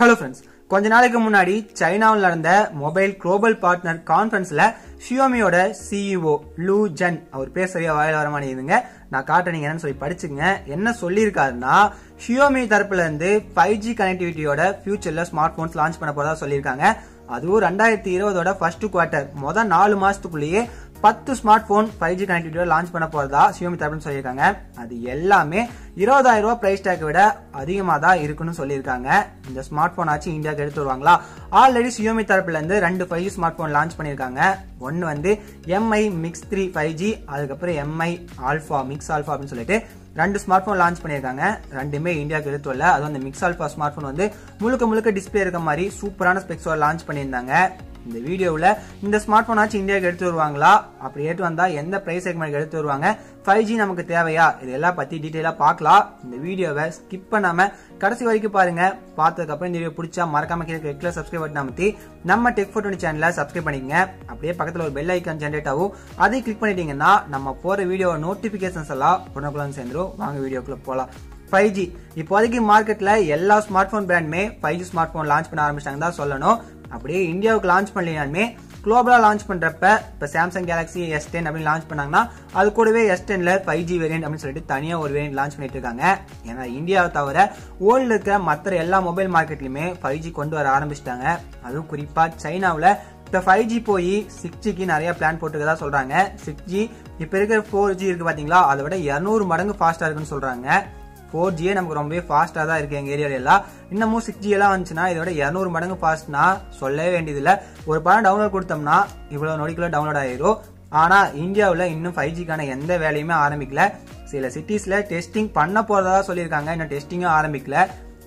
Hello friends கொஞ்ச நாளைக்கு முன்னாடி சைனாவில் நடந்த மொபைல் குளோபல் பார்ட்னர் கான்ஃபரன்ஸில் ஷியோமியோட சிஇஓ லூ ஜன் அவர் பேர் வாயில் வாயில வர மாட்டேங்குதுங்க. நான் காட்டுறேன் என்னன்னு சொல்லி படிச்சுங்க என்ன சொல்லியிருக்காருன்னா ஷியோமி தரப்புலேருந்து ஃபைவ் ஜி கனெக்டிவிட்டியோட ஃபியூச்சரில் ஸ்மார்ட் ஃபோன்ஸ் லான்ச் பண்ண போகிறதா சொல்லியிருக்காங்க. அதுவும் ரெண்டாயிரத்தி இருபதோட ஃபர்ஸ்ட் குவார்ட்டர் மொதல் நாலு மாதத்துக்குள்ளேயே பத்து ஸ்மார்ட் போன் ஃபைவ் ஜி கனெக்டிவிட்டியோட லான்ச் பண்ண போறதா சியோமி தரப்புன்னு சொல்லியிருக்காங்க. அது எல்லாமே இருபதாயிரம் ரூபாய் பிரைஸ் டேக் விட அதிகமாக தான் இருக்குன்னு சொல்லியிருக்காங்க. இந்த ஸ்மார்ட் போன் ஆச்சு இந்தியாவுக்கு எடுத்து வருவாங்களா? ஆல்ரெடி சியோமி தரப்புல இருந்து ரெண்டு five G smart phone launch பண்ணியிருக்காங்க. ஒன்று வந்து MI mix three five G அதுக்கப்புறம் எம்ஐ ஆல்ஃபா மிக்ஸ் ஆல்ஃபா அப்படின்னு சொல்லிட்டு ரெண்டு ஸ்மார்ட் போன் லான்ச் பண்ணியிருக்காங்க. ரெண்டுமே இந்தியாவுக்கு எடுத்து வரல. அதுவும் அந்த மிக்ஸ் ஆல்ஃபா ஸ்மார்ட் போன் வந்து முழுக்க முழுக்க டிஸ்பிளே இருக்க மாதிரி சூப்பரான ஸ்பெக்ஸோட லான்ச் பண்ணியிருந்தாங்க. இந்த வீடியோவில் இந்த ஸ்மார்ட் போன் ஆச்சு இந்தியாவுக்கு எடுத்து வருவாங்களா? அப்படி எடுத்து வந்தால் எந்த ப்ரைஸ் செக்மெண்ட் எடுத்து வருவாங்க? ஃபைவ் ஜி நமக்கு தேவையா? இதெல்லாம் பற்றி டீட்டெயிலாக பார்க்கலாம். இந்த வீடியோவை ஸ்கிப் பண்ணாமல் கடைசி வரைக்கும் பாருங்க. பார்த்ததுக்கப்புறம் இந்த வீடியோ பிடிச்சா மறக்காம கீழே ரெக்ல சப்ஸ்கிரைப் பட்டன் அமைத்தி நம்ம டெக் ஃபோர் டுவெண்ட்டி சேனலை சப்ஸ்கிரைப் பண்ணிக்கங்க. அப்படியே பக்கத்தில் ஒரு பெல் ஐக்கான் ஜென்ரேட் ஆகும். அதை கிளிக் பண்ணிட்டீங்கன்னா நம்ம போகிற வீடியோ நோட்டிஃபிகேஷன்ஸ் எல்லாம் உடனுக்குள்ள சேர்ந்துரும். வாங்க வீடியோக்குள்ளே போகலாம் ஃபைவ் ஜி இப்போதைக்கு மார்க்கெட்டில் எல்லா smart phone பிராண்டுமே five G smart phone launch பண்ண ஆரம்பிச்சாங்க தான் சொல்லணும். அப்படியே இந்தியாவுக்கு லான்ச் பண்ணலையாலுமே குளோபலாக லான்ச் பண்ணுறப்ப இப்போ சாம்சங் கேலக்ஸி எஸ் டென் அப்படின்னு லான்ச் பண்ணாங்கன்னா அது கூடவே எஸ் டெனில் ஃபைவ் ஜி வேரியன்ட் அப்படின்னு சொல்லிட்டு தனியாக ஒரு வேரியன்ட் லான்ச் பண்ணிட்டு இருக்காங்க. ஏன்னா இந்தியாவை தவிர வேர்ல்டு இருக்கிற மற்ற எல்லா மொபைல் மார்க்கெட்லையுமே ஃபைவ் ஜி கொண்டு வர ஆரம்பிச்சிட்டாங்க. அதுவும் குறிப்பாக சைனாவில் இப்போ ஃபைவ் ஜி போய் சிக்ஸ் ஜிக்கு நிறைய பிளான் போட்டுக்கதா சொல்கிறாங்க சிக்ஸ் ஜி இப்போ இருக்கிற ஃபோர் ஜி இருக்குது பார்த்தீங்களா அதை விட இரநூறு மடங்கு ஃபாஸ்ட்டாக இருக்குன்னு சொல்கிறாங்க ஃபோர் ஜியே நமக்கு ரொம்பவே ஃபாஸ்ட்டாக தான் இருக்குது எங்கள் ஏரியாவில் எல்லாம். இன்னமும் சிக்ஸ் ஜி எல்லாம் வந்துச்சுன்னா இதோட இரநூறு மடங்கு ஃபாஸ்ட்னா சொல்லவே வேண்டியதில்லை. ஒரு படம் டவுன்லோட் கொடுத்தோம்னா இவ்வளோ நொடிக்குள்ளே டவுன்லோட் ஆயிரும். ஆனால் இந்தியாவில் இன்னும் ஃபைவ் ஜிக்கான எந்த வேலையுமே ஆரம்பிக்கல. சில சிட்டிஸில் டெஸ்டிங் பண்ண போகிறதா சொல்லியிருக்காங்க. இன்னும் டெஸ்டிங்கும் ஆரம்பிக்கல.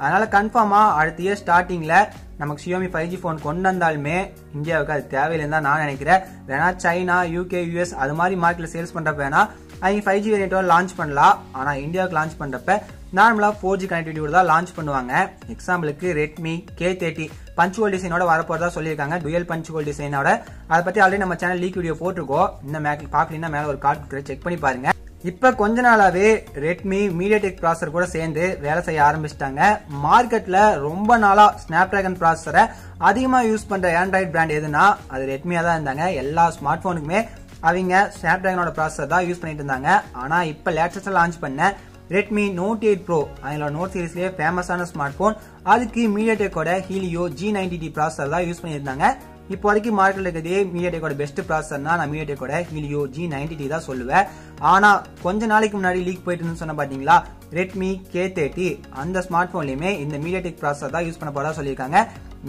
அதனால் கன்ஃபார்மாக அடுத்த இயர் ஸ்டார்டிங்கில் நமக்கு ஷியோமி ஃபைவ் ஜி ஃபோன் கொண்டு வந்தாலுமே இந்தியாவுக்கு அது தேவையில்லைன்னு தான் நான் நினைக்கிறேன். வேணா சைனா யூகே யூஎஸ் அது மாதிரி மார்க்கெட்டில் சேல்ஸ் பண்ணுறப்ப வேணா அவங்க ஃபைவ் ஜி வேரியன்ட்டோட லான்ச் பண்ணலாம். ஆனால் இந்தியாவுக்கு லான்ச் பண்ணுறப்ப நார்மலாக ஃபோர் ஜி கனெக்டிவிட்டியோட தான் லான்ச் பண்ணுவாங்க. எக்ஸாம்பிளுக்கு Redmi K thirty punch hole டிசைனோட வரப்போறதா சொல்லியிருக்காங்க. டுயல் பஞ்சுவல் டிசைனோட அதை பற்றி ஆல்ரெடி நம்ம சேனல் லீக் வீடியோ போட்டிருக்கோம். இந்த மேக் பார்க்கலன்னா மேலே ஒரு கார்டு செக் பண்ணி பாருங்கள் இப்போ கொஞ்ச நாளாவே ரெட்மி மீடியாடெக் ப்ராசர் கூட சேர்ந்து வேலை செய்ய ஆரம்பிச்சிட்டாங்க. மார்க்கெட்ல ரொம்ப நாளா ஸ்னாப் டிராகன் ப்ராசரை அதிகமாக யூஸ் பண்ற ஆண்ட்ராய்ட் பிராண்ட் எதுனா அது ரெட்மியா தான் இருந்தாங்க. எல்லா ஸ்மார்ட் போனுக்குமே அவங்க ஸ்னாப் ப்ராசஸர் ப்ராசர் தான் யூஸ் பண்ணிட்டு இருந்தாங்க. ஆனால் இப்போ லேட்டஸ்டா லான்ச் பண்ண ரெட்மி நோட் எயிட் ப்ரோ அதனோட நோட் சீரிஸ்லேயே ஃபேமஸான ஸ்மார்ட் ஃபோன் அதுக்கு மீடியாடெக்கோட Helio G ninety T processor தான் யூஸ் பண்ணியிருந்தாங்க. இப்போதைக்கு மார்க்கெட்டில் இருக்கிறதே மீடியாடெக்கோட பெஸ்ட் ப்ராசர்னா நான் மீடியாடெக்கோட ஹீலியோ ஜி நைன்டி டி தான் சொல்லுவேன். ஆனால் கொஞ்ச நாளைக்கு முன்னாடி லீக் போயிட்டு இருந்துன்னு சொன்ன பார்த்தீங்களா ரெட்மி கே தேர்ட்டி அந்த ஸ்மார்ட் ஃபோன்லையுமே இந்த மீடியாடெக் ப்ராசர் தான் யூஸ் பண்ண போறதா சொல்லியிருக்காங்க.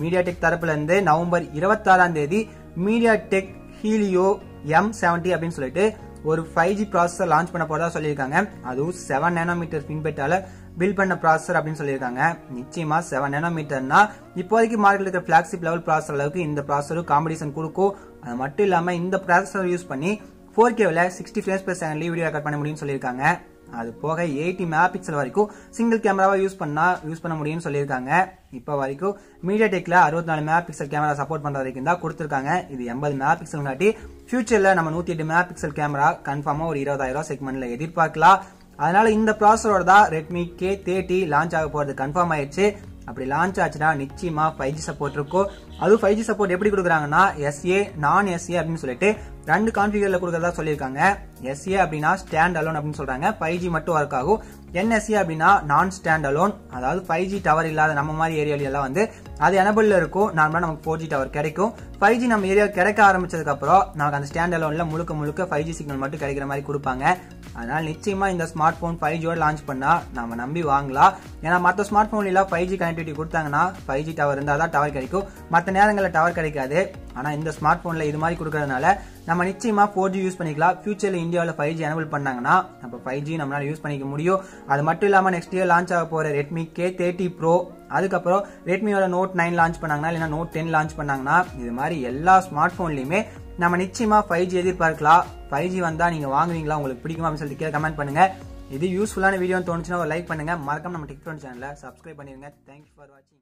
மீடியாடெக் டெக் தரப்புலேருந்து நவம்பர் இருபத்தாறாம் தேதி மீடியாடெக் ஹீலியோ எம் செவன்டி அப்படின்னு சொல்லிட்டு ஒரு ஃபைவ் ஜி ப்ராசஸர் லான்ச் பண்ண போறதா சொல்லியிருக்காங்க. அதுவும் செவன் நேனோமீட்டர் பின்பெட்டால பில்ட் பண்ண ப்ராசஸர் அப்படின்னு சொல்லியிருக்காங்க. நிச்சயமா செவன் நேனோமீட்டர்னா இப்போதைக்கு மார்க்கெட் இருக்கிற பிளாக்ஷிப் லெவல் ப்ராசஸர் அளவுக்கு இந்த ப்ராசஸரும் காம்படிஷன் கொடுக்கும். அது மட்டும் இல்லாமல் இந்த ப்ராசஸர் யூஸ் பண்ணி ஃபோர் கேவில் சிக்ஸ்டி ஃபிரேம்ஸ் per செகண்ட்லேயே வீடியோ ரெக்கார்ட் பண்ண முடியும்னு சொல்லியிருக்காங்க. அது போக எயிட்டி மெகா பிக்சல் வரைக்கும் சிங்கிள் கேமராவாக யூஸ் பண்ணா யூஸ் பண்ண முடியும்னு சொல்லியிருக்காங்க. இப்போ வரைக்கும் மீடியா டெக்ல அறுபத்தி நாலு மெகா பிக்சல் கேமரா சப்போர்ட் பண்ற வரைக்கும் தான் கொடுத்துருக்காங்க. இது எண்பது மெகா பிக்சல் காட்டி ஃபியூச்சர்ல நம்ம நூத்தி எட்டு மெகா பிக்சல் கேமரா கன்ஃபார்மா ஒரு இருபதாயிரம் ரூபாய் செக்மெண்ட்ல எதிர்பார்க்கலாம். அதனால இந்த ப்ராசரோட தான் ரெட்மி கே தேர்ட்டி லான்ச் ஆக போறது கன்ஃபார்ம் ஆயிடுச்சு. அப்படி லான்ச் ஆச்சுன்னா நிச்சயமா ஃபைவ் ஜி சப்போர்ட் இருக்கும். அதுவும் ஃபைவ் ஜி சப்போர்ட் எப்படி கொடுக்குறாங்கன்னா எஸ்ஏ நான் எஸ்ஏ அப்படின்னு சொல்லிட்டு ரெண்டு கான்ஃபிகர்ல கொடுக்கறதா சொல்லியிருக்காங்க. எஸ்ஏ அப்படின்னா ஸ்டாண்ட் அலோன் அப்படின்னு சொல்றாங்க. ஃபைவ் ஜி மட்டும் ஒர்க் ஆகும். என்எஸ்ஏ அப்படின்னா நான் ஸ்டாண்ட் அலோன் அதாவது ஃபைவ் ஜி டவர் இல்லாத நம்ம மாதிரி ஏரியால எல்லாம் வந்து அது எனபிளில் இருக்கும். நார்மலாக நமக்கு ஃபோர் ஜி டவர் கிடைக்கும். ஃபைவ் ஜி நம்ம ஏரியா கிடைக்க ஆரம்பிச்சதுக்கப்புறம் நமக்கு அந்த ஸ்டாண்ட் அலோன்ல முழுக்க முழுக்க ஃபைவ் ஜி சிக்னல் மட்டும் கிடைக்கிற மாதிரி கொடுப்பாங்க. அதனால் நிச்சயமாக இந்த ஸ்மார்ட் ஃபோன் ஃபைவ் ஜியோட லான்ச் பண்ணால் நம்ம நம்பி வாங்கலாம். ஏன்னா மற்ற ஸ்மார்ட் ஃபோன்லாம் ஃபைவ் ஜி கனெக்டிவிட்டி கொடுத்தாங்கன்னா ஃபைவ் ஜி டவர் இருந்தால் தான் டவர் கிடைக்கும். மற்ற நேரங்களில் டவர் கிடைக்காது. ஆனால் இந்த ஸ்மார்ட் ஃபோனில் இது மாதிரி கொடுக்கறதுனால நம்ம நிச்சயமாக ஃபோர் ஜி யூஸ் பண்ணிக்கலாம். ஃபியூச்சரில் இந்தியாவில் ஃபைவ் ஜி எனபிள் பண்ணாங்கன்னா நம்ம ஃபைவ் ஜி நம்மளால் யூஸ் பண்ணிக்க முடியும். அது மட்டும் இல்லாமல் நெக்ஸ்ட் இயர் லான்ச் ஆக போகிற ரெட்மி கே தேர்ட்டி ப்ரோ அதுக்கப்புறம் ரெட்மியோட நோட் நைன் லான்ச் பண்ணாங்கன்னா இல்லைன்னா நோட் டென் லான்ச் பண்ணாங்கன்னா இது மாதிரி எல்லா ஸ்மார்ட் ஃபோன்லையுமே நம்ம நிச்சயமாக ஃபைவ் ஜி எதிர்பார்க்கலாம். ஃபைவ் ஜி வந்தால் நீங்கள் வாங்குவீங்களா? உங்களுக்கு பிடிக்குமா? அப்படின்னு சொல்லிட்டு கீழே கமெண்ட் பண்ணுங்க. இது யூஸ்ஃபுல்லான வீடியோ தோணுச்சுன்னா ஒரு லைக் பண்ணுங்கள் மறக்காம நம்ம டிக்டாக் சேனலை சப்ஸ்கிரைப் பண்ணிருங்க. தேங்க்யூ ஃபார் வாட்சிங்